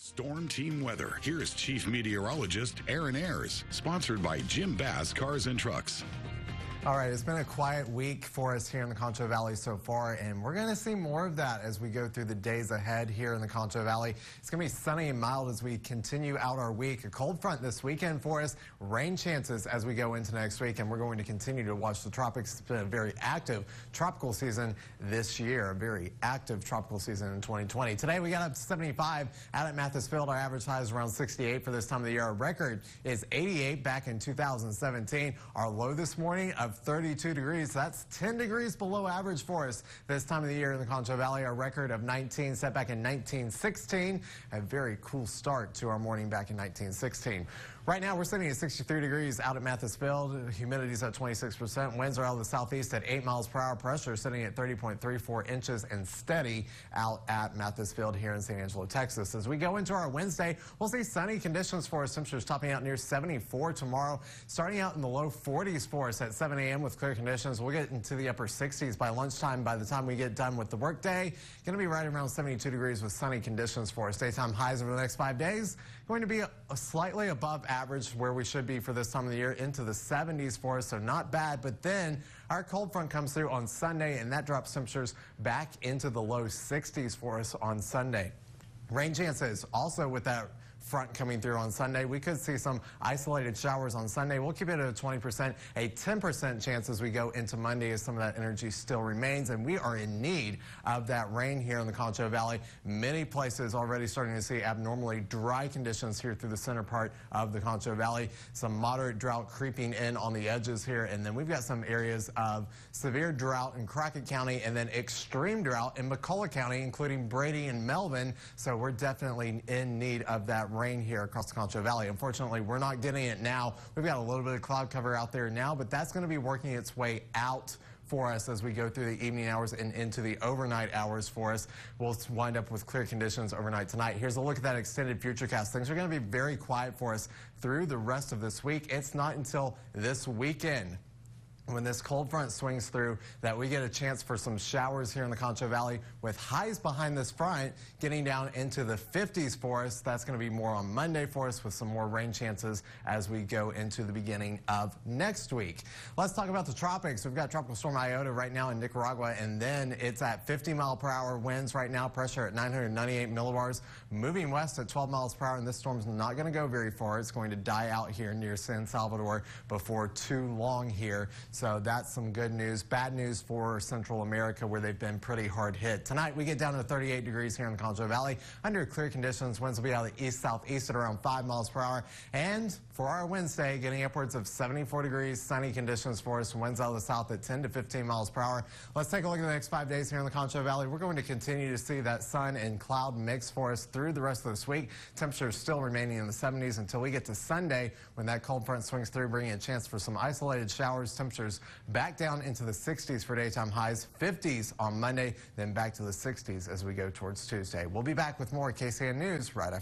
Storm Team Weather. Here is Chief Meteorologist Aaron Ayers, sponsored by Jim Bass Cars and Trucks. All right, it's been a quiet week for us here in the Concho Valley so far, and we're going to see more of that as we go through the days ahead here in the Concho Valley. It's going to be sunny and mild as we continue out our week. A cold front this weekend for us, rain chances as we go into next week, and we're going to continue to watch the tropics. It's been a very active tropical season this year, a very active tropical season in 2020. Today we got up to 75 out at Mathis Field. Our average high is around 68 for this time of the year. Our record is 88 back in 2017. Our low this morning of 32 degrees. That's 10 degrees below average for us this time of the year in the Concho Valley. A record of 19 set back in 1916. A very cool start to our morning back in 1916. Right now, we're sitting at 63 degrees out at Mathis Field. Humidity's at 26%. Winds are out of the southeast at 8 miles per hour. Pressure sitting at 30.34 inches and steady out at Mathis Field here in San Angelo, Texas. As we go into our Wednesday, we'll see sunny conditions for us. Temperatures topping out near 74 tomorrow. Starting out in the low 40s for us at 7 a.m. with clear conditions. We'll get into the upper 60s by lunchtime by the time we get done with the workday. Going to be right around 72 degrees with sunny conditions for us. Daytime highs over the next five days going to be a, slightly above average where we should be for this time of the year into the 70s for us, so not bad. But then our cold front comes through on Sunday, and that drops temperatures back into the low 60s for us on Sunday. Rain chances also with that front coming through on Sunday. We could see some isolated showers on Sunday. We'll keep it at a 20%, a 10% chance as we go into Monday as some of that energy still remains. And we are in need of that rain here in the Concho Valley. Many places already starting to see abnormally dry conditions here through the center part of the Concho Valley. Some moderate drought creeping in on the edges here. And then we've got some areas of severe drought in Crockett County and then extreme drought in McCulloch County, including Brady and Melvin. So we're definitely in need of that rain here across the Concho Valley. Unfortunately, we're not getting it now. We've got a little bit of cloud cover out there now, but that's going to be working its way out for us as we go through the evening hours and into the overnight hours for us. We'll wind up with clear conditions overnight tonight. Here's a look at that extended futurecast. Things are going to be very quiet for us through the rest of this week. It's not until this weekend when this cold front swings through that we get a chance for some showers here in the Concho Valley with highs behind this front getting down into the 50s for us. That's going to be more on Monday for us with some more rain chances as we go into the beginning of next week. Let's talk about the tropics. We've got Tropical Storm Iota right now in Nicaragua and then it's at 50 mile per hour winds right now, pressure at 998 millibars, moving west at 12 miles per hour and this storm's not going to go very far. It's going to die out here near San Salvador before too long here. So that's some good news. Bad news for Central America where they've been pretty hard hit. Tonight we get down to 38 degrees here in the Concho Valley. Under clear conditions, winds will be out of the east-southeast at around 5 miles per hour. And for our Wednesday, getting upwards of 74 degrees, sunny conditions for us. Winds out of the south at 10 to 15 miles per hour. Let's take a look at the next five days here in the Concho Valley. We're going to continue to see that sun and cloud mix for us through the rest of this week. Temperatures still remaining in the 70s until we get to Sunday when that cold front swings through, bringing a chance for some isolated showers. Temperatures back down into the 60s for daytime highs, 50s on Monday, then back to the 60s as we go towards Tuesday. We'll be back with more KSAN News right after